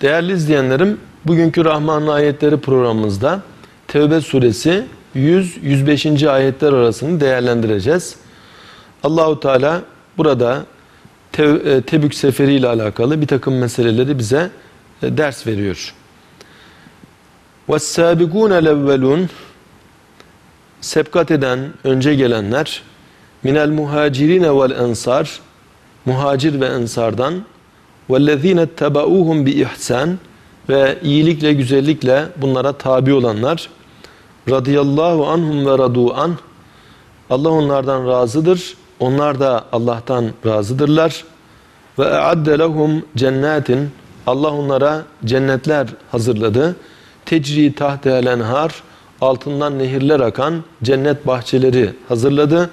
Değerli izleyenlerim, bugünkü Rahman ayetleri programımızda Tevbe suresi 100-105. ayetler arasını değerlendireceğiz. Allahu Teala burada e, Tebük seferi ile alakalı bir takım meseleleri bize e, ders veriyor. وَالسَّابِقُونَ الْاَوَّلُونَ Sebkat eden, önce gelenler minel muhacirine vel ensar muhacir ve ensardan وَالَّذ۪ينَ اتَّبَعُوهُمْ بِإِحْسَانٍ ve iyilikle, güzellikle bunlara tabi olanlar radıyallahu anhum ve radu an Allah onlardan razıdır. Onlar da Allah'tan razıdırlar. Ve e'adde lehum cennetin Allah onlara cennetler hazırladı. Tecri tahtehel enhar altından nehirler akan cennet bahçeleri hazırladı.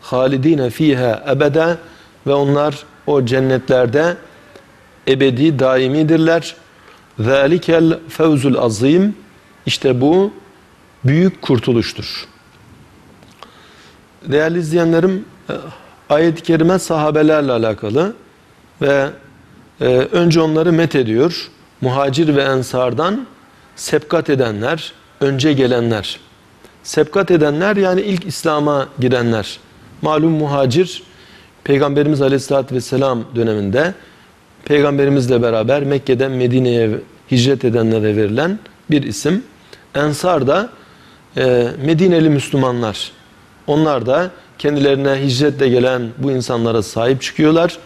Halidine fiha ebede ve onlar o cennetlerde ebedi daimidirler. Zalikel fevzul azim işte bu büyük kurtuluştur. Değerli izleyenlerim e, ayet-i kerime sahabelerle alakalı ve e, önce onları met ediyor. Muhacir ve ensardan sepkat edenler, önce gelenler. Sepkat edenler yani ilk İslam'a girenler. Malum muhacir Peygamberimiz Aleyhisselatü Vesselam döneminde Peygamberimizle beraber Mekke'den Medine'ye hicret edenlere verilen bir isim. Ensar da e, Medineli Müslümanlar. Onlar da kendilerine hicretle gelen bu insanlara sahip çıkıyorlar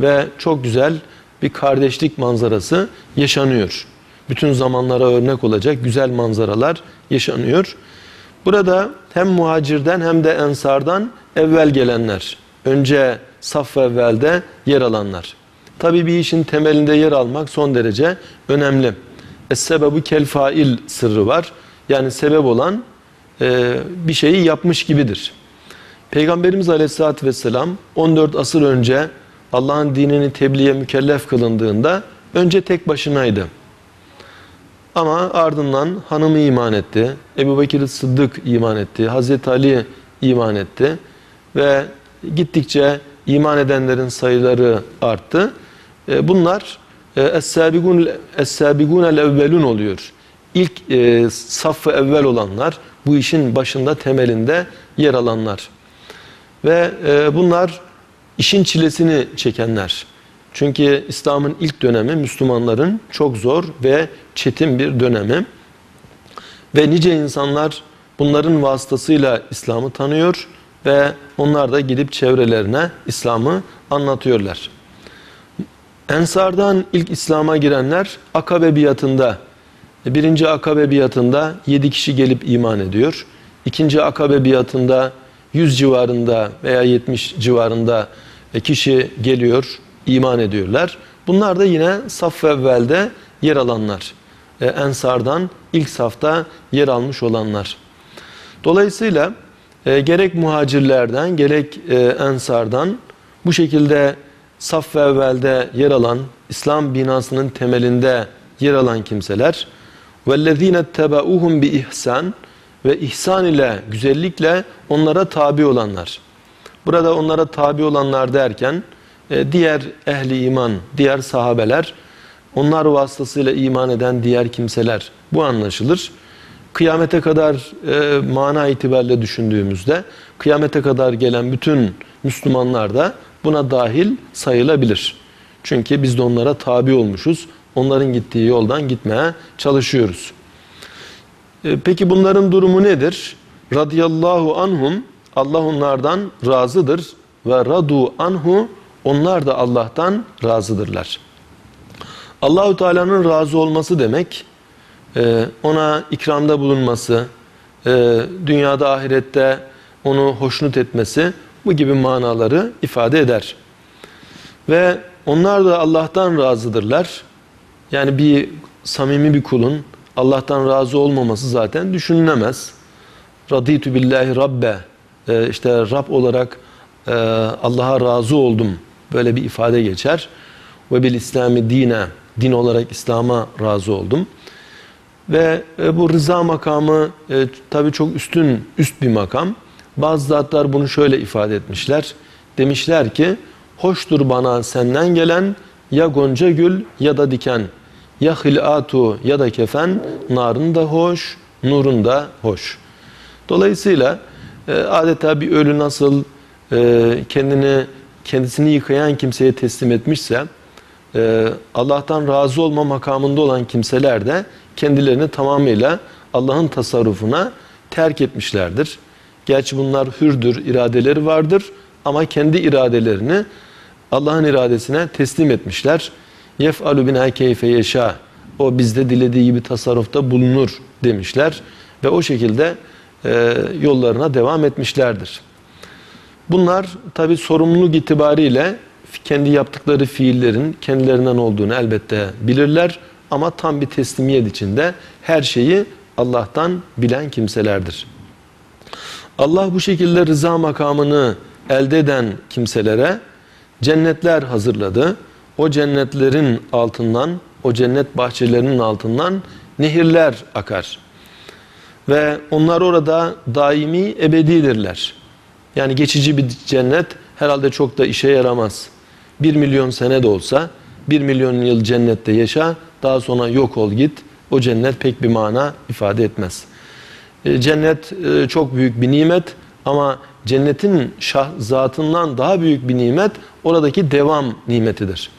ve çok güzel bir kardeşlik manzarası yaşanıyor. Bütün zamanlara örnek olacak güzel manzaralar yaşanıyor. Burada hem muhacirden hem de ensardan evvel gelenler, önce saf evvelde yer alanlar. Tabi bir işin temelinde yer almak son derece önemli. Es-sebebu kel fail sırrı var. Yani sebep olan e, bir şeyi yapmış gibidir. Peygamberimiz Aleyhisselatü Vesselam 14 asır önce Allah'ın dinini tebliğe mükellef kılındığında önce tek başınaydı. Ama ardından hanımı iman etti, Ebu Bekir Sıddık iman etti, Hazreti Ali iman etti ve gittikçe iman edenlerin sayıları arttı. E, bunlar e, Es-Sabigun el-Evvelun oluyor. İlk e, saffı evvel olanlar, bu işin başında temelinde yer alanlar. Ve e, bunlar işin çilesini çekenler. Çünkü İslam'ın ilk dönemi Müslümanların çok zor ve çetin bir dönemi. Ve nice insanlar bunların vasıtasıyla İslam'ı tanıyor ve onlar da gidip çevrelerine İslam'ı anlatıyorlar. Ensardan ilk İslam'a girenler Akabe biatında, birinci Akabe biatında 7 kişi gelip iman ediyor. İkinci Akabe biatında 100 civarında veya 70 civarında kişi geliyor, iman ediyorlar. Bunlar da yine saf evvelde yer alanlar. Ensardan ilk safta yer almış olanlar. Dolayısıyla e, gerek muhacirlerden gerek e, ensardan bu şekilde saf ve evvelde yer alan, İslam binasının temelinde yer alan kimseler وَالَّذ۪ينَ اتَّبَعُوهُمْ ihsan ve ihsan ile, güzellikle onlara tabi olanlar. Burada onlara tabi olanlar derken e, diğer ehli iman, diğer sahabeler, onlar vasıtasıyla iman eden diğer kimseler bu anlaşılır. Kıyamete kadar e, mana itibariyle düşündüğümüzde kıyamete kadar gelen bütün Müslümanlar da buna dahil sayılabilir. Çünkü biz de onlara tabi olmuşuz. Onların gittiği yoldan gitmeye çalışıyoruz. E, peki bunların durumu nedir? Radiyallahu anhum Allah onlardan razıdır ve radu anhu onlar da Allah'tan razıdırlar. Allahu Teala'nın razı olması demek e, ona ikramda bulunması, e, dünyada ahirette onu hoşnut etmesi bu gibi manaları ifade eder. Ve onlar da Allah'tan razıdırlar. Yani bir samimi bir kulun Allah'tan razı olmaması zaten düşünülemez. Raditü billahi rabbe e, işte Rab olarak e, Allah'a razı oldum böyle bir ifade geçer. Ve bil İslami dine din olarak İslam'a razı oldum. Ve e, bu rıza makamı e, tabii çok üstün üst bir makam. Bazı zatlar bunu şöyle ifade etmişler. Demişler ki hoştur bana senden gelen ya gonca gül ya da diken. Ya hilatu ya da kefen narın da hoş, nurun da hoş. Dolayısıyla e, adeta bir ölü nasıl e, kendini kendisini yıkayan kimseye teslim etmişse e, Allah'tan razı olma makamında olan kimseler de kendilerini tamamıyla Allah'ın tasarrufuna terk etmişlerdir. Gerçi bunlar hürdür, iradeleri vardır ama kendi iradelerini Allah'ın iradesine teslim etmişler. Yef'alu bina keyfe yeşâ. O bizde dilediği gibi tasarrufta bulunur demişler. Ve o şekilde e, yollarına devam etmişlerdir. Bunlar tabi sorumluluk itibariyle kendi yaptıkları fiillerin kendilerinden olduğunu elbette bilirler. Ama tam bir teslimiyet içinde her şeyi Allah'tan bilen kimselerdir. Allah bu şekilde rıza makamını elde eden kimselere cennetler hazırladı. O cennetlerin altından, o cennet bahçelerinin altından nehirler akar. Ve onlar orada daimi ebedidirler. Yani geçici bir cennet herhalde çok da işe yaramaz. Bir milyon sene de olsa, bir milyon yıl cennette yaşa, daha sonra yok ol git. O cennet pek bir mana ifade etmez. E, cennet e, çok büyük bir nimet ama cennetin şah zatından daha büyük bir nimet oradaki devam nimetidir.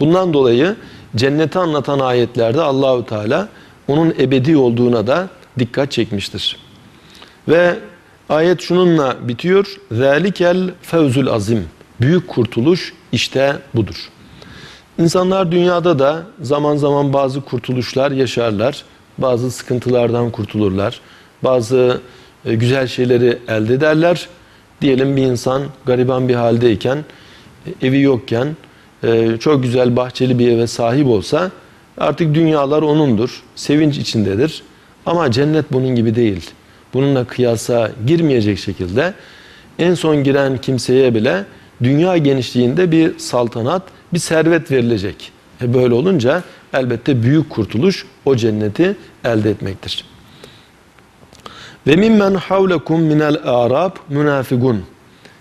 Bundan dolayı cenneti anlatan ayetlerde Allahü Teala onun ebedi olduğuna da dikkat çekmiştir. Ve ayet şununla bitiyor. Zalikel fevzul azim. Büyük kurtuluş işte budur. İnsanlar dünyada da zaman zaman bazı kurtuluşlar yaşarlar. Bazı sıkıntılardan kurtulurlar. Bazı e, güzel şeyleri elde ederler. Diyelim bir insan gariban bir haldeyken, e, evi yokken, e, çok güzel bahçeli bir eve sahip olsa artık dünyalar onundur. Sevinç içindedir. Ama cennet bunun gibi değil. Bununla kıyasa girmeyecek şekilde en son giren kimseye bile dünya genişliğinde bir saltanat, bir servet verilecek. E böyle olunca elbette büyük kurtuluş o cenneti elde etmektir. Ve mimmen havlekum minel arab münafigun.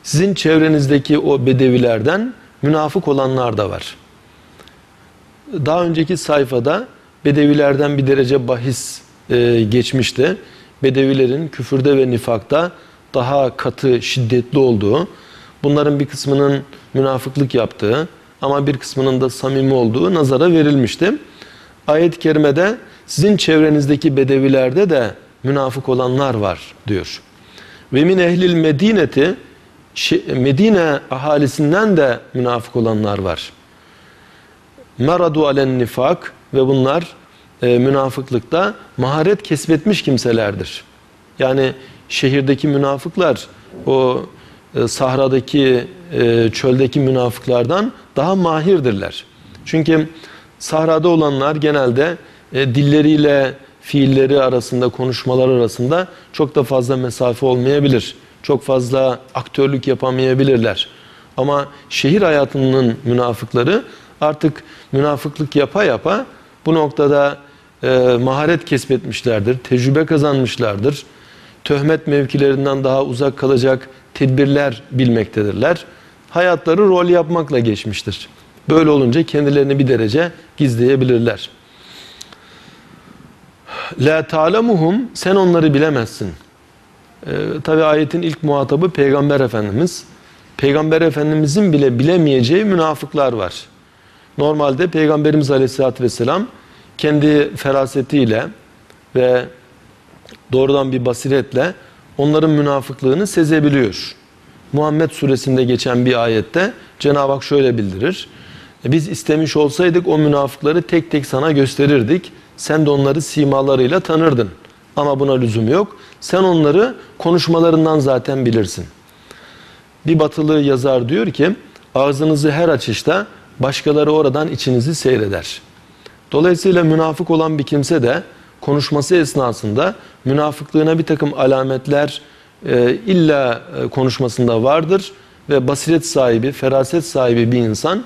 Sizin çevrenizdeki o bedevilerden münafık olanlar da var. Daha önceki sayfada bedevilerden bir derece bahis e, geçmişti. Bedevilerin küfürde ve nifakta daha katı, şiddetli olduğu, bunların bir kısmının münafıklık yaptığı ama bir kısmının da samimi olduğu nazara verilmişti. Ayet-i kerimede sizin çevrenizdeki bedevilerde de münafık olanlar var diyor. Ve min ehlil medineti Medine ahalisinden de münafık olanlar var. Meradu alen nifak ve bunlar e, münafıklıkta maharet kesbetmiş kimselerdir. Yani şehirdeki münafıklar o e, sahradaki e, çöldeki münafıklardan daha mahirdirler. Çünkü sahrada olanlar genelde e, dilleriyle fiilleri arasında, konuşmalar arasında çok da fazla mesafe olmayabilir. Çok fazla aktörlük yapamayabilirler. Ama şehir hayatının münafıkları artık münafıklık yapa yapa bu noktada e, maharet kesbetmişlerdir, tecrübe kazanmışlardır. Töhmet mevkilerinden daha uzak kalacak tedbirler bilmektedirler. Hayatları rol yapmakla geçmiştir. Böyle olunca kendilerini bir derece gizleyebilirler. La ta'lemuhum sen onları bilemezsin. Ee, Tabi ayetin ilk muhatabı Peygamber Efendimiz. Peygamber Efendimizin bile bilemeyeceği münafıklar var. Normalde Peygamberimiz Aleyhisselatü Vesselam kendi ferasetiyle ve doğrudan bir basiretle onların münafıklığını sezebiliyor. Muhammed suresinde geçen bir ayette Cenab-ı Hak şöyle bildirir. Biz istemiş olsaydık o münafıkları tek tek sana gösterirdik. Sen de onları simalarıyla tanırdın. Ama buna lüzum yok. Sen onları konuşmalarından zaten bilirsin. Bir batılı yazar diyor ki ağzınızı her açışta başkaları oradan içinizi seyreder. Dolayısıyla münafık olan bir kimse de konuşması esnasında münafıklığına bir takım alametler e, illa e, konuşmasında vardır ve basiret sahibi, feraset sahibi bir insan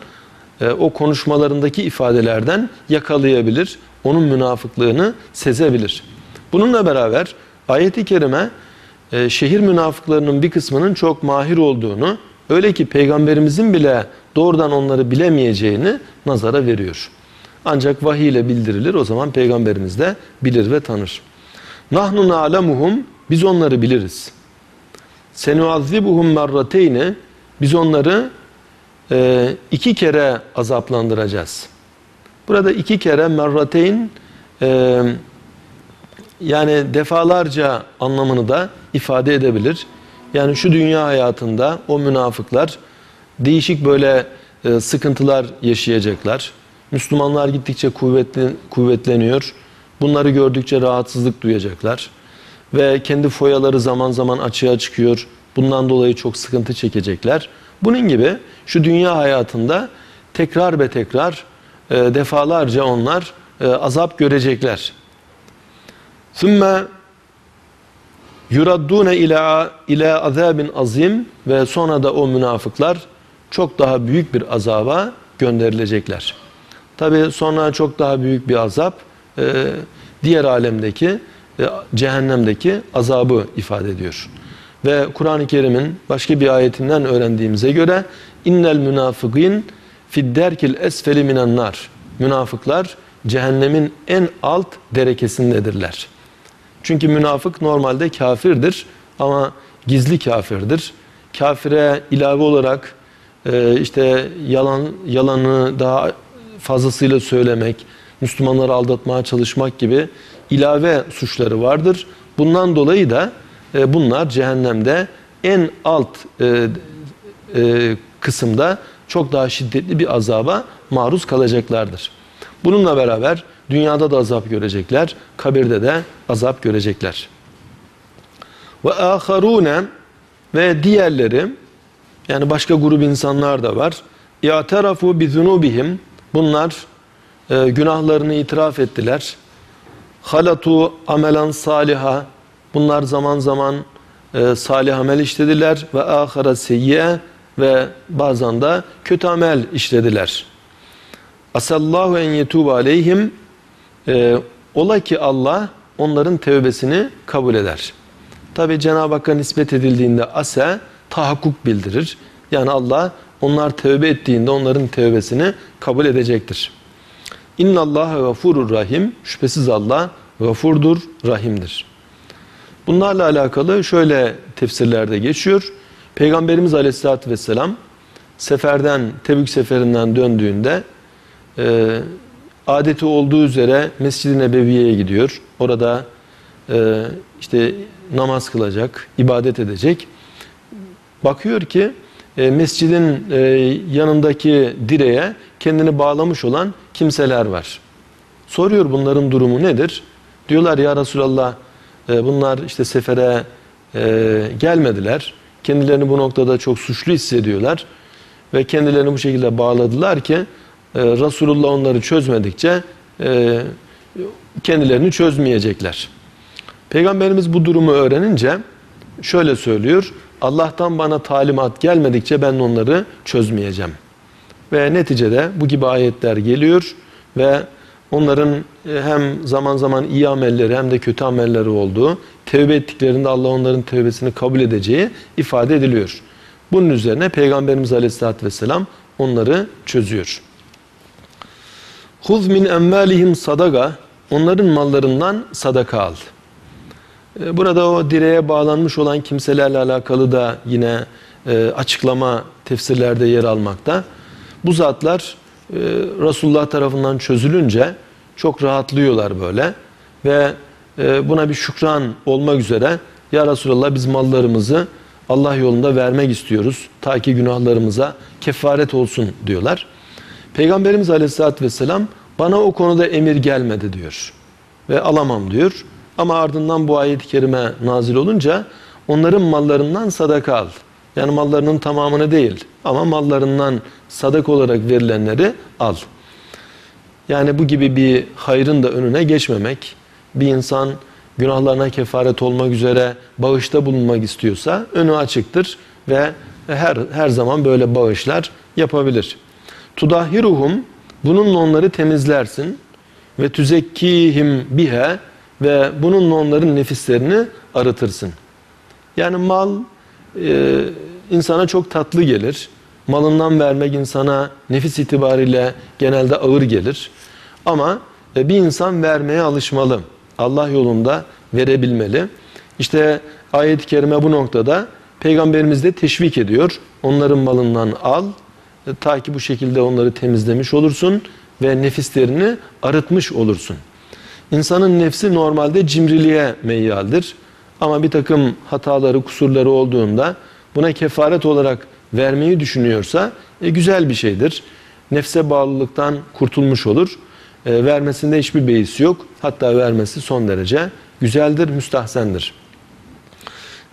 e, o konuşmalarındaki ifadelerden yakalayabilir, onun münafıklığını sezebilir. Bununla beraber ayeti kerime e, şehir münafıklarının bir kısmının çok mahir olduğunu, öyle ki peygamberimizin bile doğrudan onları bilemeyeceğini nazara veriyor. Ancak vahiy ile bildirilir. O zaman peygamberimiz de bilir ve tanır. Nahnu na'lemuhum biz onları biliriz. Senuazzibuhum merrateyni biz onları e, iki kere azaplandıracağız. Burada iki kere merrateyn e, yani defalarca anlamını da ifade edebilir. Yani şu dünya hayatında o münafıklar değişik böyle e, sıkıntılar yaşayacaklar. Müslümanlar gittikçe kuvvetli, kuvvetleniyor. Bunları gördükçe rahatsızlık duyacaklar. Ve kendi foyaları zaman zaman açığa çıkıyor. Bundan dolayı çok sıkıntı çekecekler. Bunun gibi şu dünya hayatında tekrar ve tekrar e, defalarca onlar e, azap görecekler. ثُمَّ yuraddune ila ila azabin azim ve sonra da o münafıklar çok daha büyük bir azaba gönderilecekler. Tabi sonra çok daha büyük bir azap e, diğer alemdeki e, cehennemdeki azabı ifade ediyor. Ve Kur'an-ı Kerim'in başka bir ayetinden öğrendiğimize göre innel münafıkîn fidderkil esfeli minen nar. Münafıklar cehennemin en alt derekesindedirler. Çünkü münafık normalde kafirdir ama gizli kafirdir. Kafire ilave olarak e, işte yalan yalanı daha fazlasıyla söylemek, Müslümanları aldatmaya çalışmak gibi ilave suçları vardır. Bundan dolayı da e, bunlar cehennemde en alt e, e, kısımda çok daha şiddetli bir azaba maruz kalacaklardır. Bununla beraber dünyada da azap görecekler, kabirde de azap görecekler. Ve aharune ve diğerleri yani başka grup insanlar da var. İ'terafu bi zunubihim bunlar e, günahlarını itiraf ettiler. Halatu amelen saliha bunlar zaman zaman e, salih amel işlediler ve ahara seyyiye ve bazen de kötü amel işlediler. Asallahu en yetubu aleyhim e, ola ki Allah onların tevbesini kabul eder. Tabi Cenab-ı Hakk'a nispet edildiğinde ase tahakkuk bildirir. Yani Allah onlar tevbe ettiğinde onların tevbesini kabul edecektir. İnna Allah gafurur rahim. Şüphesiz Allah gafurdur, rahimdir. Bunlarla alakalı şöyle tefsirlerde geçiyor. Peygamberimiz Aleyhisselatü Vesselam seferden, Tebük seferinden döndüğünde e, adeti olduğu üzere Mescid-i Nebeviye'ye gidiyor. Orada e, işte namaz kılacak, ibadet edecek. Bakıyor ki e, mescidin e, yanındaki direğe kendini bağlamış olan kimseler var. Soruyor bunların durumu nedir? Diyorlar ya Resulallah e, bunlar işte sefere e, gelmediler. Kendilerini bu noktada çok suçlu hissediyorlar. Ve kendilerini bu şekilde bağladılar ki e, Resulullah onları çözmedikçe e, kendilerini çözmeyecekler. Peygamberimiz bu durumu öğrenince şöyle söylüyor. Allah'tan bana talimat gelmedikçe ben onları çözmeyeceğim. Ve neticede bu gibi ayetler geliyor ve onların e, hem zaman zaman iyi amelleri hem de kötü amelleri olduğu, tevbe ettiklerinde Allah onların tevbesini kabul edeceği ifade ediliyor. Bunun üzerine Peygamberimiz Aleyhisselatü Vesselam onları çözüyor. Huz min emvalihim sadaka onların mallarından sadaka al. E, burada o direğe bağlanmış olan kimselerle alakalı da yine e, açıklama tefsirlerde yer almakta. Bu zatlar Resulullah tarafından çözülünce çok rahatlıyorlar böyle ve buna bir şükran olmak üzere ya Resulallah biz mallarımızı Allah yolunda vermek istiyoruz ta ki günahlarımıza kefaret olsun diyorlar. Peygamberimiz Aleyhisselatü Vesselam bana o konuda emir gelmedi diyor ve alamam diyor. Ama ardından bu ayet-i kerime nazil olunca onların mallarından sadaka al. Yani mallarının tamamını değil ama mallarından sadak olarak verilenleri al. Yani bu gibi bir hayrın da önüne geçmemek. Bir insan günahlarına kefaret olmak üzere bağışta bulunmak istiyorsa önü açıktır ve her her zaman böyle bağışlar yapabilir. Tudahiruhum bununla onları temizlersin ve tüzekkihim bihe ve bununla onların nefislerini arıtırsın. Yani mal e, insana çok tatlı gelir. Malından vermek insana nefis itibariyle genelde ağır gelir. Ama e, bir insan vermeye alışmalı. Allah yolunda verebilmeli. İşte ayet-i kerime bu noktada Peygamberimiz de teşvik ediyor. Onların malından al e, ta ki bu şekilde onları temizlemiş olursun ve nefislerini arıtmış olursun. İnsanın nefsi normalde cimriliğe meyyaldir. Ama bir takım hataları, kusurları olduğunda buna kefaret olarak vermeyi düşünüyorsa e, güzel bir şeydir. Nefse bağlılıktan kurtulmuş olur. E, vermesinde hiçbir beis yok. Hatta vermesi son derece güzeldir, müstahsendir.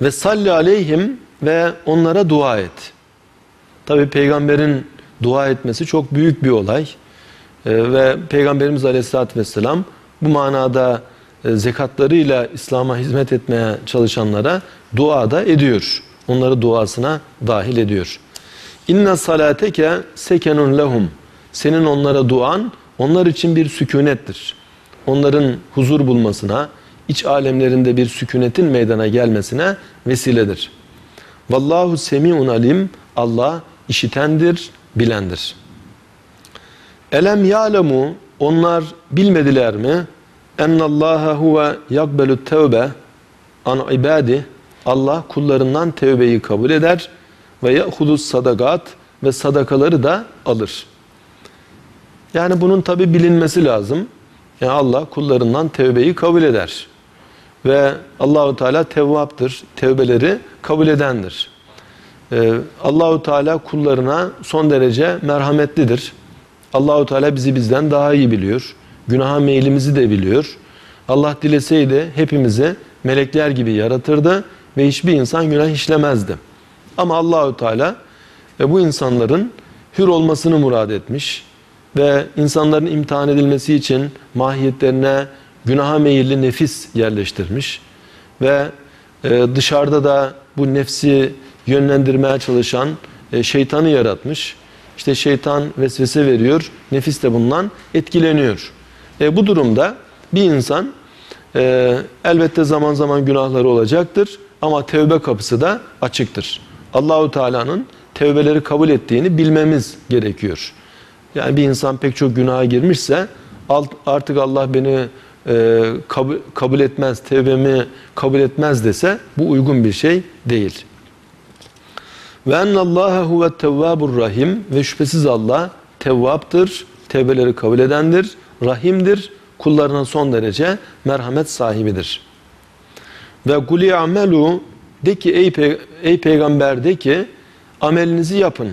Ve salli aleyhim ve onlara dua et. Tabi peygamberin dua etmesi çok büyük bir olay. E, ve Peygamberimiz aleyhissalatü vesselam bu manada e, zekatlarıyla İslam'a hizmet etmeye çalışanlara dua da ediyor. Onları duasına dahil ediyor. İnne salateke sekenun lehum. Senin onlara duan onlar için bir sükunettir. Onların huzur bulmasına, iç alemlerinde bir sükunetin meydana gelmesine vesiledir. Vallahu semiun alim. Allah işitendir, bilendir. Elem ya'lemu onlar bilmediler mi? Ennallaha huve yakbelu tevbe an ibadi. Allah kullarından tevbeyi kabul eder ve ya'hudus sadakat ve sadakaları da alır. Yani bunun tabi bilinmesi lazım. Yani Allah kullarından tevbeyi kabul eder. Ve Allahu Teala tevvaptır. Tevbeleri kabul edendir. Ee, Allahu Teala kullarına son derece merhametlidir. Allahu Teala bizi bizden daha iyi biliyor. Günaha meylimizi de biliyor. Allah dileseydi hepimizi melekler gibi yaratırdı ve hiçbir insan günah işlemezdi. Ama Allahu Teala e, bu insanların hür olmasını murad etmiş ve insanların imtihan edilmesi için mahiyetlerine günaha meyilli nefis yerleştirmiş ve e, dışarıda da bu nefsi yönlendirmeye çalışan e, şeytanı yaratmış. İşte şeytan vesvese veriyor, nefis de bundan etkileniyor. E, bu durumda bir insan e, elbette zaman zaman günahları olacaktır ama tevbe kapısı da açıktır. Allahu Teala'nın tevbeleri kabul ettiğini bilmemiz gerekiyor. Yani bir insan pek çok günaha girmişse artık Allah beni e, kabul, kabul etmez, tevbemi kabul etmez dese bu uygun bir şey değil. Ve ennallâhe huve tevvâbur rahim ve şüphesiz Allah tevvaptır, tevbeleri kabul edendir, rahimdir, kullarına son derece merhamet sahibidir. Ve kuli amelu de ki ey, pe ey peygamber de ki amelinizi yapın.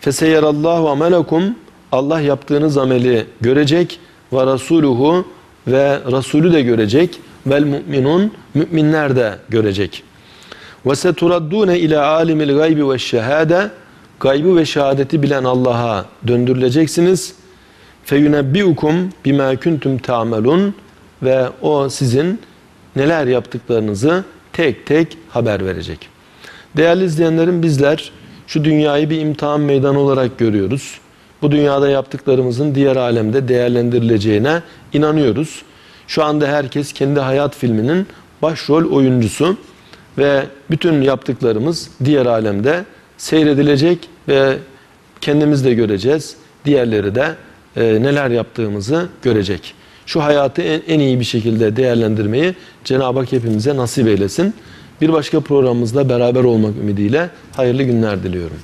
Feseyerallahu amelekum Allah yaptığınız ameli görecek ve rasuluhu ve Resulü de görecek vel mu'minun müminler de görecek. Ve seturaddune ila alimil gaybi ve şehade gaybı ve şehadeti bilen Allah'a döndürüleceksiniz. Feyunebbiukum bima kuntum ta'melun ve o sizin neler yaptıklarınızı tek tek haber verecek. Değerli izleyenlerim bizler şu dünyayı bir imtihan meydanı olarak görüyoruz. Bu dünyada yaptıklarımızın diğer alemde değerlendirileceğine inanıyoruz. Şu anda herkes kendi hayat filminin başrol oyuncusu ve bütün yaptıklarımız diğer alemde seyredilecek ve kendimiz de göreceğiz. Diğerleri de e, neler yaptığımızı görecek. Şu hayatı en, en iyi bir şekilde değerlendirmeyi Cenab-ı Hak hepimize nasip eylesin. Bir başka programımızda beraber olmak ümidiyle hayırlı günler diliyorum.